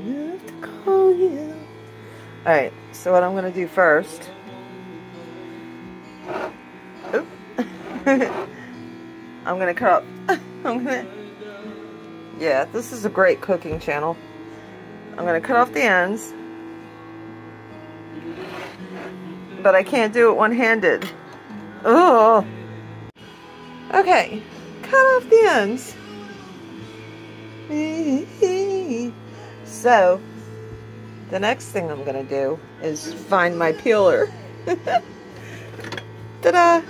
Love to call you. Alright, so what I'm going to do first. Oop. I'm going to cut up. I'm going to. Yeah, this is a great cooking channel. I'm going to cut off the ends. But I can't do it one-handed. Oh. Okay, cut off the ends. So, the next thing I'm going to do is find my peeler. Ta-da!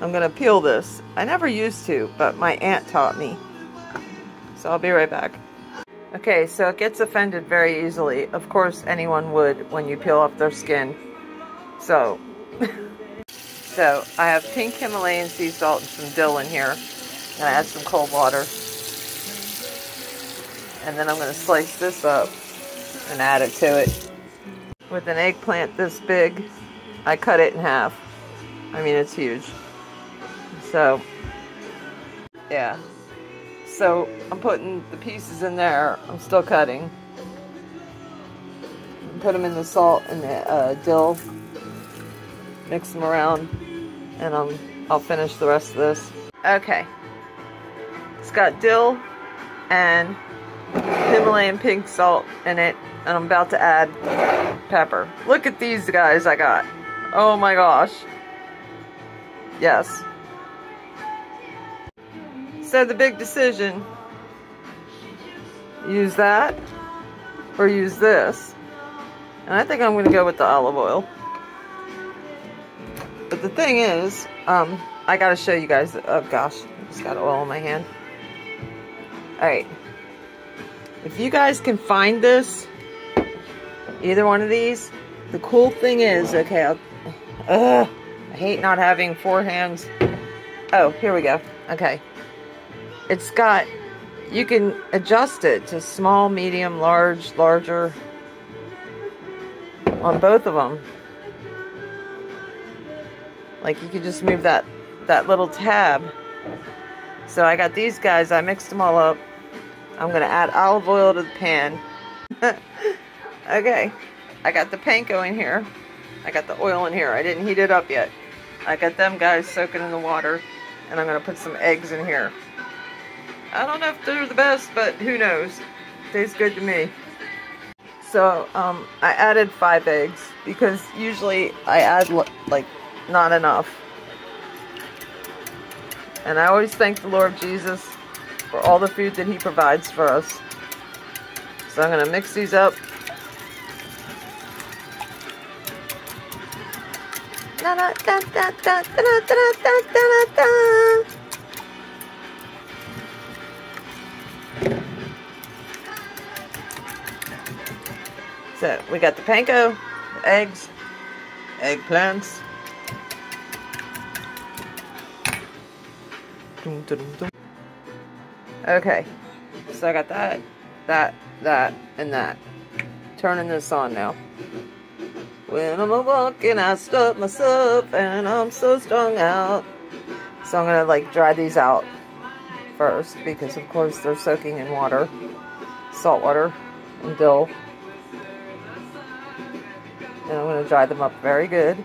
I'm going to peel this. I never used to, but my aunt taught me. So I'll be right back. Okay, so it gets offended very easily. Of course, anyone would when you peel off their skin. So, so I have pink Himalayan sea salt and some dill in here. And I add some cold water. And then I'm going to slice this up and add it to it. With an eggplant this big, I cut it in half. I mean, it's huge. So, yeah. So, I'm putting the pieces in there. I'm still cutting. Put them in the salt and the uh, dill. Mix them around. And um, I'll finish the rest of this. Okay. It's got dill and Himalayan pink salt in it. And I'm about to add pepper. Look at these guys I got. Oh my gosh. Yes. So the big decision, use that or use this. And I think I'm going to go with the olive oil. But the thing is, um, I got to show you guys, oh gosh, I just got oil in my hand. Alright. If you guys can find this, either one of these, the cool thing is, okay, I'll, ugh, I hate not having four hands. Oh, here we go. Okay. It's got, you can adjust it to small, medium, large, larger on both of them. Like you could just move that, that little tab. So I got these guys, I mixed them all up. I'm going to add olive oil to the pan. okay, I got the panko in here. I got the oil in here. I didn't heat it up yet. I got them guys soaking in the water. And I'm going to put some eggs in here. I don't know if they're the best, but who knows. Tastes good to me. So, um, I added five eggs because usually I add, like, not enough. And I always thank the Lord Jesus for all the food that he provides for us. So I'm going to mix these up. So we got the panko, the eggs, eggplants. Okay, so I got that, that, that, and that. Turning this on now. When I'm a walking, I stop myself, and I'm so strung out. So I'm gonna like dry these out first, because of course they're soaking in water, salt water, and dill. And I'm gonna dry them up very good.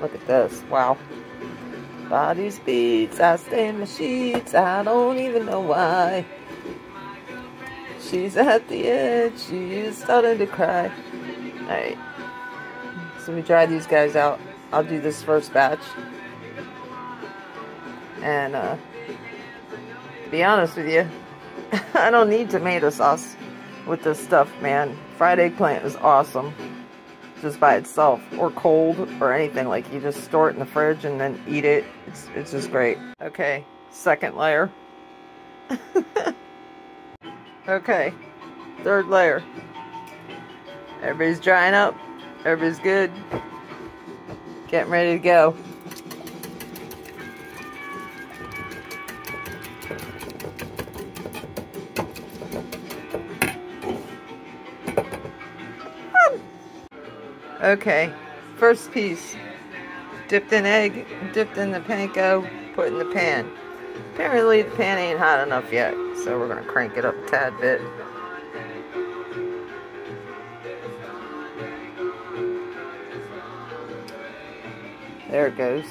Look at this, wow. Body's beats, I stay in my sheets, I don't even know why. She's at the edge, she's starting to cry. Alright. So we dry these guys out. I'll do this first batch. And, uh, be honest with you, I don't need tomato sauce with this stuff, man. Fried eggplant is awesome just by itself or cold or anything. Like you just store it in the fridge and then eat it. It's, it's just great. Okay, second layer. okay, third layer. Everybody's drying up. Everybody's good. Getting ready to go. Okay, first piece. Dipped in egg, dipped in the panko, put in the pan. Apparently the pan ain't hot enough yet, So we're to crank it up a tad bit. There it goes.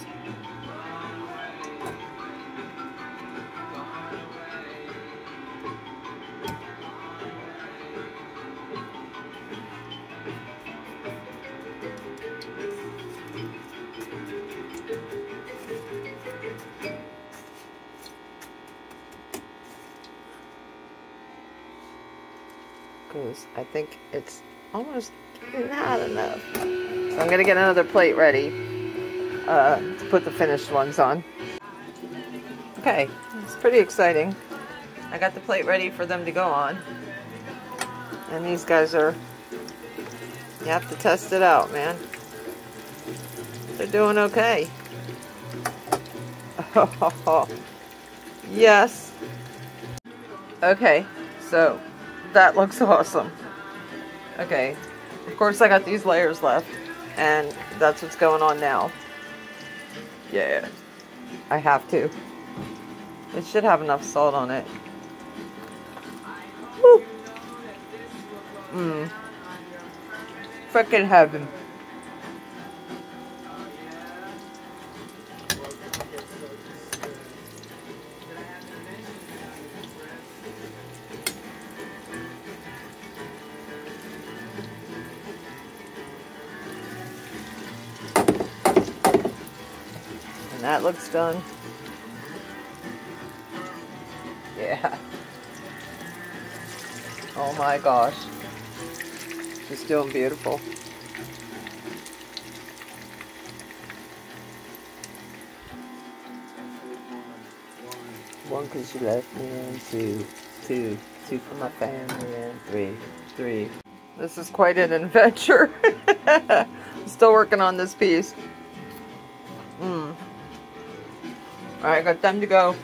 I think it's almost not enough. So I'm going to get another plate ready uh, to put the finished ones on. Okay, it's pretty exciting. I got the plate ready for them to go on. And these guys are, you have to test it out, man. They're doing okay. yes. Okay, so that looks awesome. Okay, of course I got these layers left, and that's what's going on now. Yeah, I have to. It should have enough salt on it. Woo! Mmm. Frickin' heaven. Looks done. Yeah. Oh my gosh. She's doing beautiful. One because she left me, and two, two, two for my family, and three, three. This is quite an adventure. Still working on this piece. Alright, got time to go.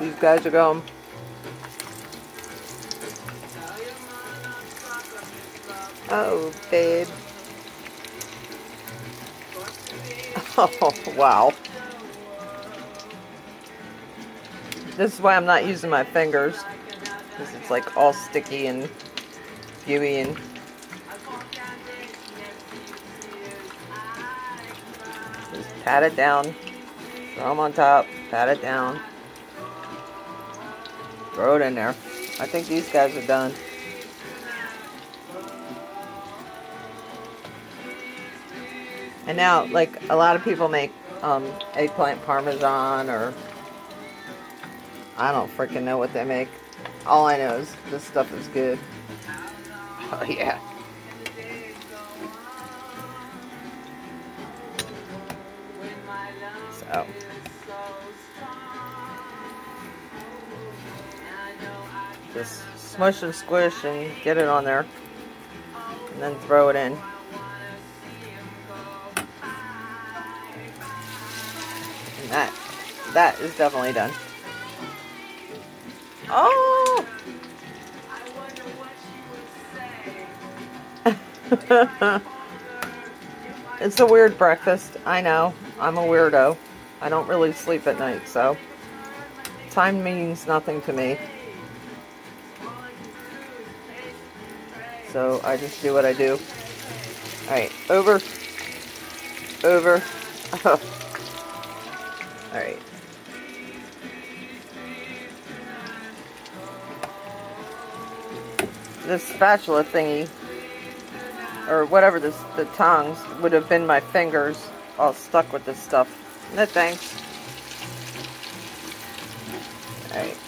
These guys are going. Oh, babe. Oh, wow. This is why I'm not using my fingers. Because it's like all sticky and gooey and... Just pat it down. Throw them on top, pat it down. Throw it in there. I think these guys are done. And now, like, a lot of people make um, eggplant parmesan or I don't freaking know what they make. All I know is this stuff is good. Oh, yeah. Just smush and squish and get it on there. And then throw it in. And that, that is definitely done. Oh! it's a weird breakfast. I know. I'm a weirdo. I don't really sleep at night, so time means nothing to me. So I just do what I do. Alright, over. Over. Alright. This spatula thingy, or whatever this, the tongs, would have been my fingers all stuck with this stuff. No thanks. Alright.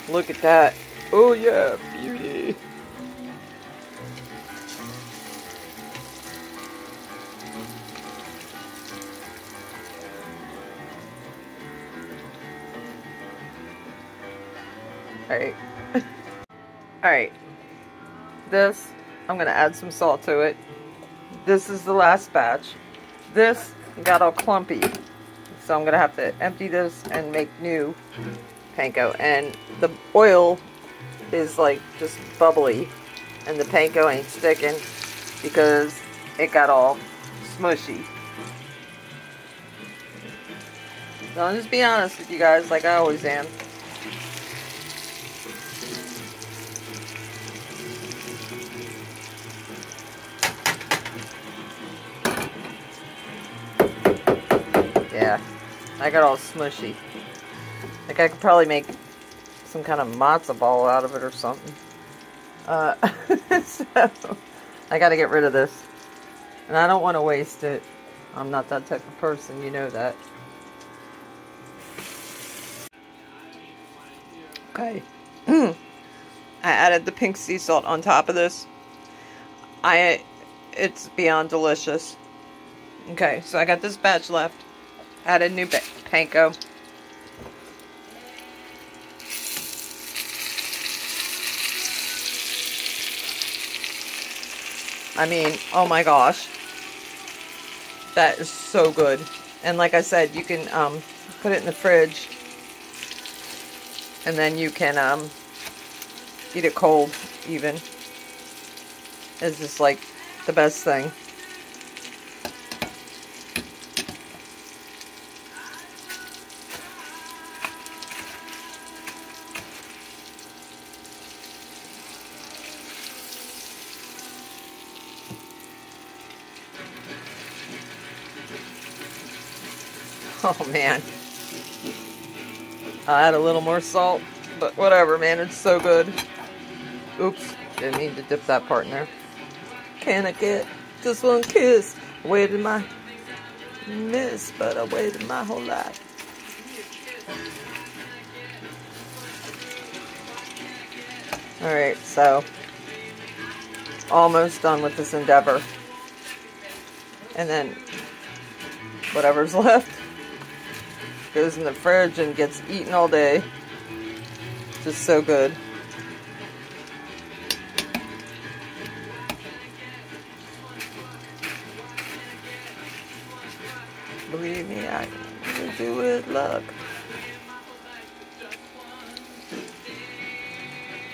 Look at that. Oh yeah, beauty. Alright. Alright. This, I'm going to add some salt to it. This is the last batch. This got all clumpy. So I'm going to have to empty this and make new panko. And the oil is like just bubbly. And the panko ain't sticking because it got all smushy. So I'll just be honest with you guys like I always am. Yeah, I got all smushy. Like I could probably make some kind of matzo ball out of it or something. Uh, so, I gotta get rid of this. And I don't want to waste it. I'm not that type of person, you know that. Okay. I added the pink sea salt on top of this. I, it's beyond delicious. Okay, so I got this batch left. Added new panko. I mean, oh my gosh. That is so good. And like I said, you can um, put it in the fridge. And then you can um, eat it cold, even. It's just like the best thing. Oh man. I'll add a little more salt, but whatever, man, it's so good. Oops, didn't mean to dip that part in there. Can I get just one kiss? Waited my miss, but I waited my whole life. Alright, so almost done with this endeavor. And then whatever's left goes in the fridge and gets eaten all day. Just so good. Believe me, I do it luck.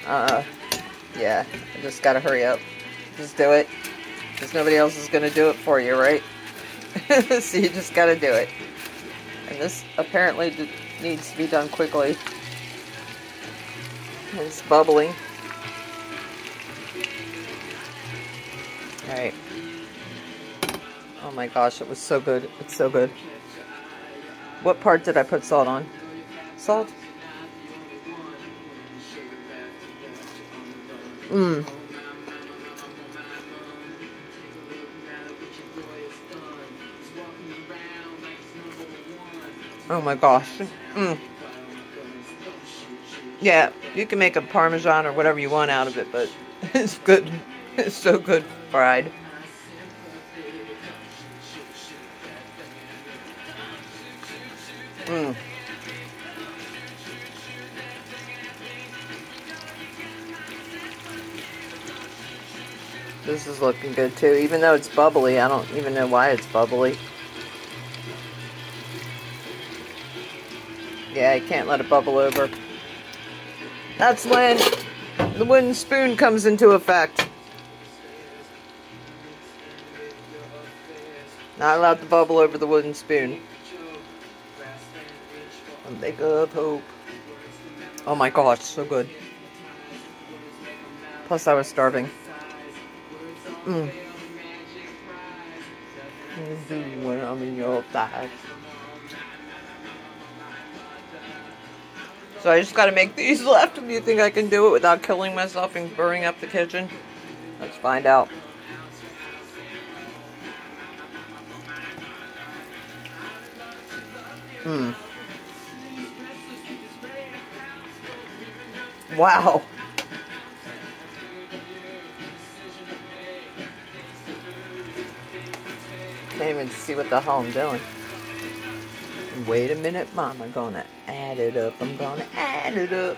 Uh, yeah, I just gotta hurry up. Just do it. Because nobody else is gonna do it for you, right? so you just gotta do it. And this apparently needs to be done quickly. It's bubbling. Alright. Oh my gosh, it was so good. It's so good. What part did I put salt on? Salt? Mmm. Oh my gosh. Mm. Yeah, you can make a parmesan or whatever you want out of it, but it's good. It's so good fried. Mm. This is looking good too, even though it's bubbly. I don't even know why it's bubbly. Yeah, you can't let it bubble over. That's when the wooden spoon comes into effect. Not allowed to bubble over the wooden spoon. A big of hope. Oh my gosh, so good. Plus I was starving. Mm. When I'm in your thighs. So I just gotta make these left. Do you think I can do it without killing myself and burning up the kitchen? Let's find out. Hmm. Wow. Can't even see what the hell I'm doing. Wait a minute, Mom. I'm gonna add it up. I'm gonna add it up.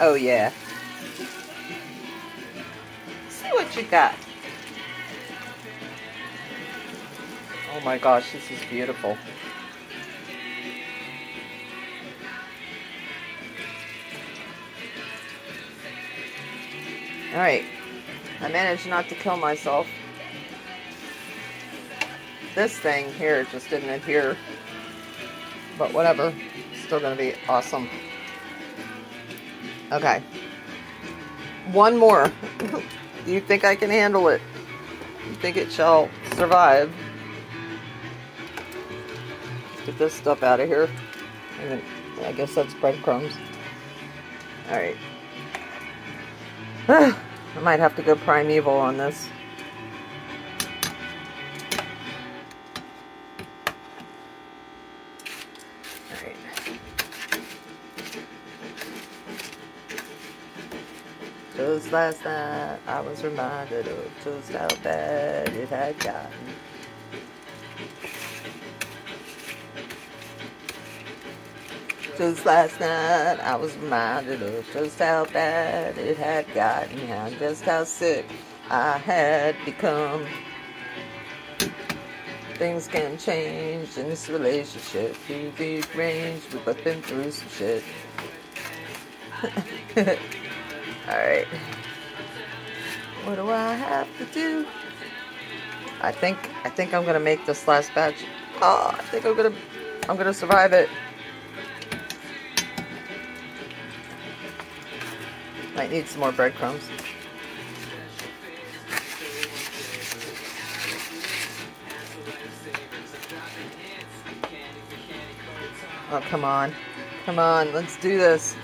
Oh, yeah. See what you got. Oh my gosh, this is beautiful. Alright. I managed not to kill myself this thing here just didn't adhere. But whatever. still going to be awesome. Okay. One more. You think I can handle it? You think it shall survive? Get this stuff out of here. And then, I guess that's breadcrumbs. Alright. I might have to go primeval on this. Just last night I was reminded of just how bad it had gotten. Just last night I was reminded of just how bad it had gotten and just how sick I had become. Things can change in this relationship. Through the range, we've both been through some shit. Alright. What do I have to do? I think I think I'm gonna make this last batch. Oh, I think I'm gonna I'm gonna survive it. Might need some more breadcrumbs. Oh, come on. Come on, let's do this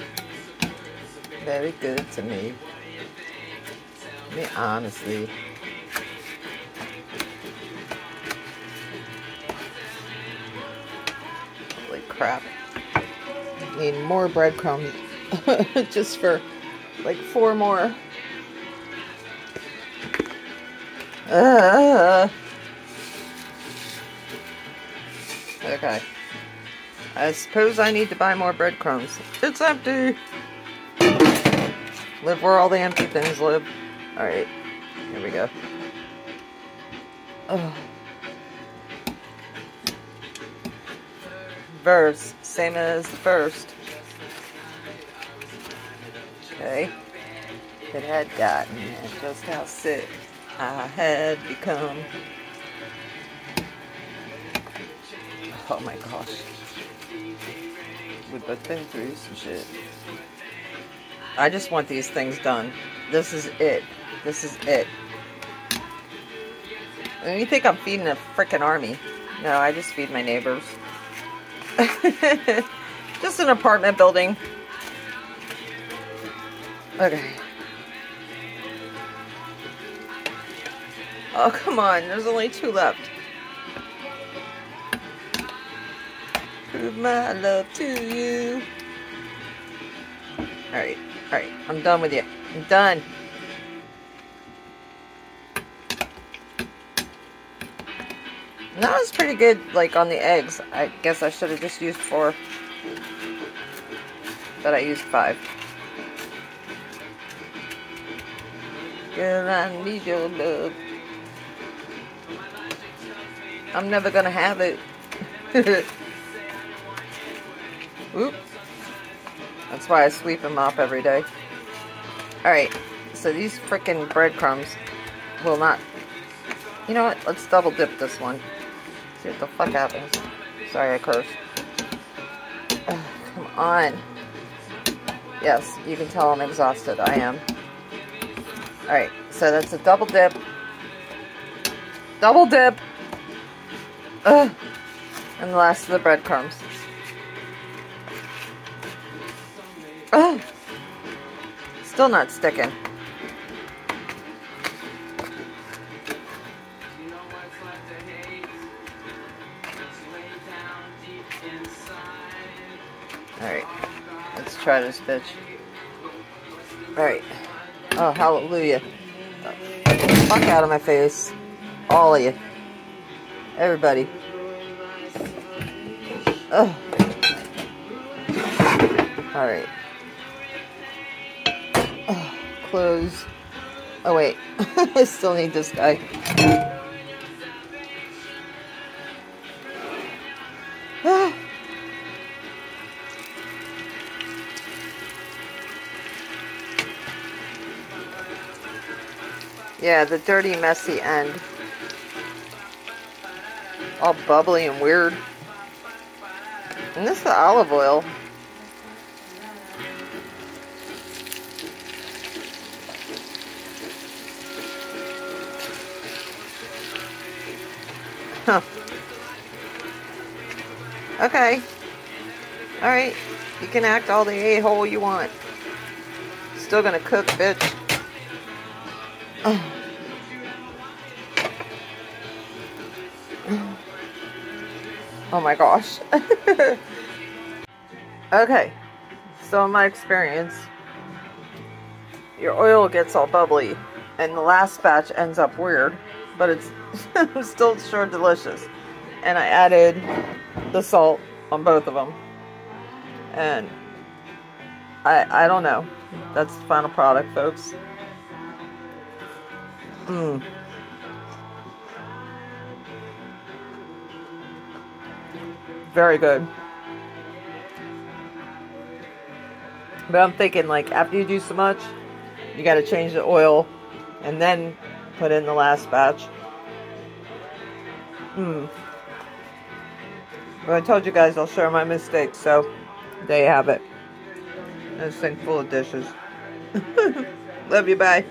very good to me. Me honestly. Holy crap. Need more breadcrumbs. Just for like four more. Uh, okay. I suppose I need to buy more breadcrumbs. It's empty! Live where all the empty things live. Alright, here we go. Oh. Verse, same as the first. Okay. It had gotten and just how sick I had become. Oh my gosh. We've both been through some shit. I just want these things done. This is it. This is it. And you think I'm feeding a freaking army. No, I just feed my neighbors. just an apartment building. Okay. Oh, come on. There's only two left. Prove my love to you. Alright. Alright, I'm done with you. I'm done. That was pretty good, like, on the eggs. I guess I should have just used four. But I used five. Girl, I need your love. I'm never gonna have it. Oop. That's why I sweep and mop every day. Alright, so these freaking breadcrumbs will not... You know what? Let's double dip this one. See what the fuck happens. Sorry, I cursed. Ugh, come on. Yes, you can tell I'm exhausted. I am. Alright, so that's a double dip. Double dip! Ugh. And the last of the breadcrumbs. Still not sticking. Alright. Let's try this bitch. Alright. Oh, hallelujah. Fuck out of my face. All of you. Everybody. Ugh. Alright close. Oh wait, I still need this guy. yeah, the dirty, messy end. All bubbly and weird. And this is the olive oil. Huh. Okay. Alright. You can act all the a-hole you want. Still gonna cook, bitch. Oh. Oh my gosh. okay. So in my experience, your oil gets all bubbly and the last batch ends up weird, but it's still sure delicious. And I added the salt on both of them. And I I don't know. That's the final product, folks. Mmm. Very good. But I'm thinking, like, after you do so much, you got to change the oil and then put in the last batch. Hmm. Well, I told you guys I'll share my mistakes, so there you have it. This thing full of dishes. Love you, bye.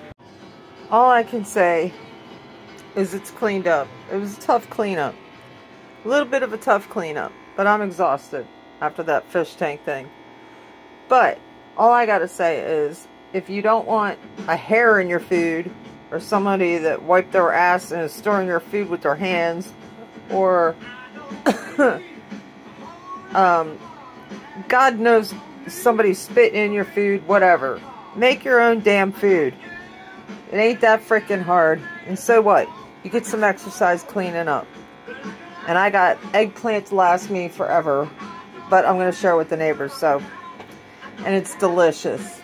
All I can say is it's cleaned up. It was a tough cleanup. A little bit of a tough cleanup. But I'm exhausted after that fish tank thing. But all I got to say is if you don't want a hair in your food or somebody that wiped their ass and is storing their food with their hands or um, God knows somebody spitting in your food, whatever. Make your own damn food. It ain't that freaking hard. And so what? You get some exercise cleaning up. And I got eggplant to last me forever. But I'm going to share with the neighbors. So, And it's delicious.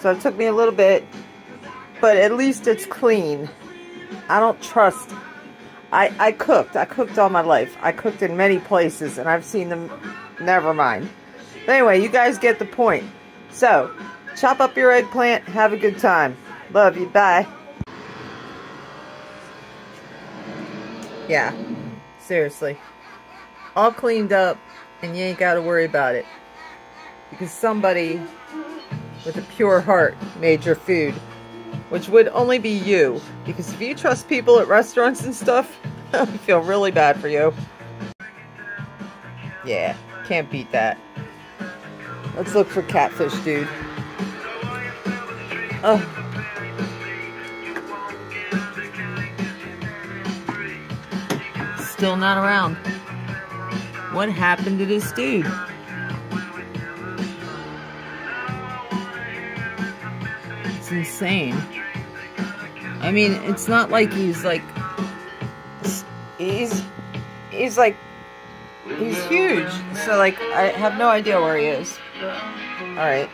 So it took me a little bit. But at least it's clean. I don't trust. I, I cooked. I cooked all my life. I cooked in many places. And I've seen them. Never mind. But anyway, you guys get the point. So, chop up your eggplant. Have a good time. Love you. Bye. Yeah. Seriously. All cleaned up and you ain't got to worry about it. Because somebody with a pure heart made your food. Which would only be you. Because if you trust people at restaurants and stuff, I feel really bad for you. Yeah, can't beat that. Let's look for catfish, dude. Oh. still not around. What happened to this dude? It's insane. I mean, it's not like he's like he's he's like he's huge. So like I have no idea where he is. All right.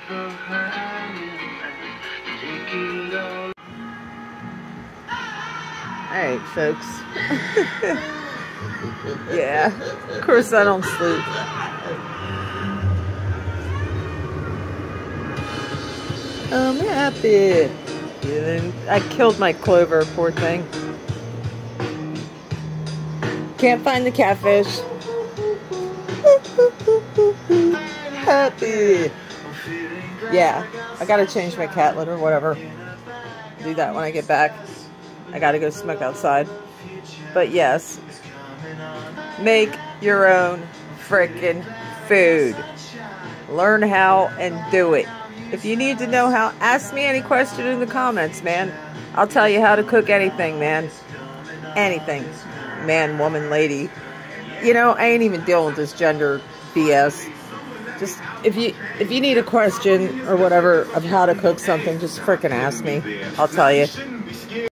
All right, folks. yeah, of course I don't sleep. Um, I'm happy. I killed my clover, poor thing. Can't find the catfish. happy. Yeah, I gotta change my cat litter, whatever. Do that when I get back. I gotta go smoke outside. But yes, make your own freaking food. Learn how and do it. If you need to know how, ask me any question in the comments, man. I'll tell you how to cook anything, man. Anything. Man, woman, lady. You know, I ain't even dealing with this gender BS. Just if you if you need a question or whatever of how to cook something, just freaking ask me. I'll tell you.